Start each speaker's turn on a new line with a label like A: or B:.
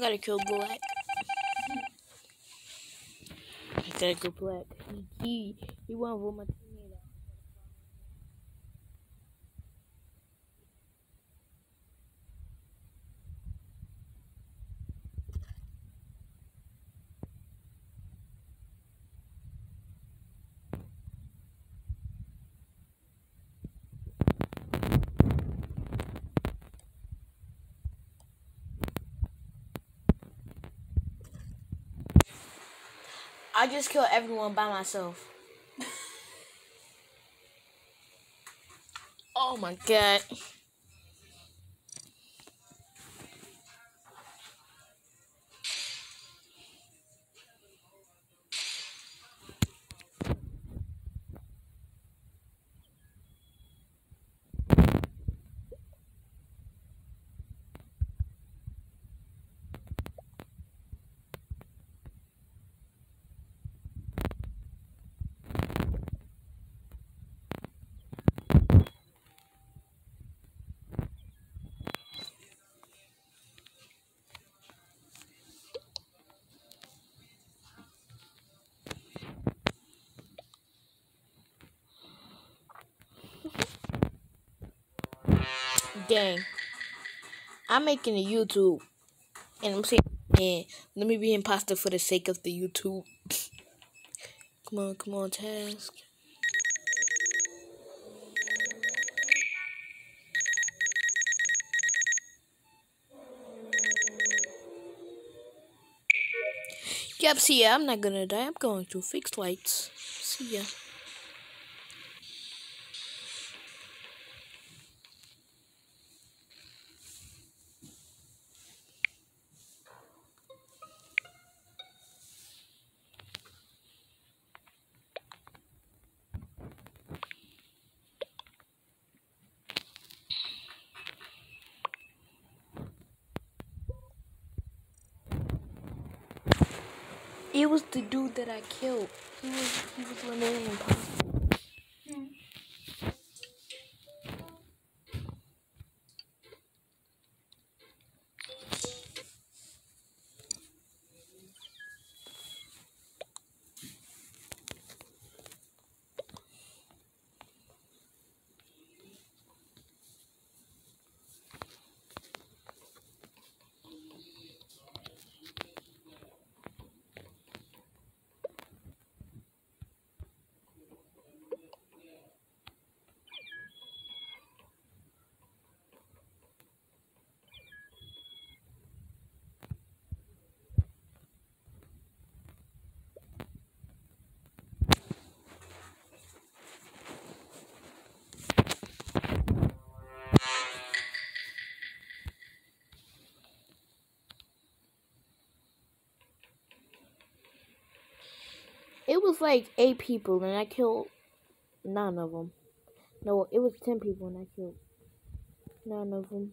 A: gotta kill Black. I gotta kill Black. He he, he won't roll my I just killed everyone by myself. oh my god. Dang. I'm making a YouTube. And I'm saying, yeah, let me be imposter for the sake of the YouTube. come on, come on, task. Yep, see ya. I'm not gonna die. I'm going to fix lights. See ya. It was the dude that I killed. He was he was remaining impossible. It was like eight people and I killed nine of them. No, it was ten people and I killed nine of them.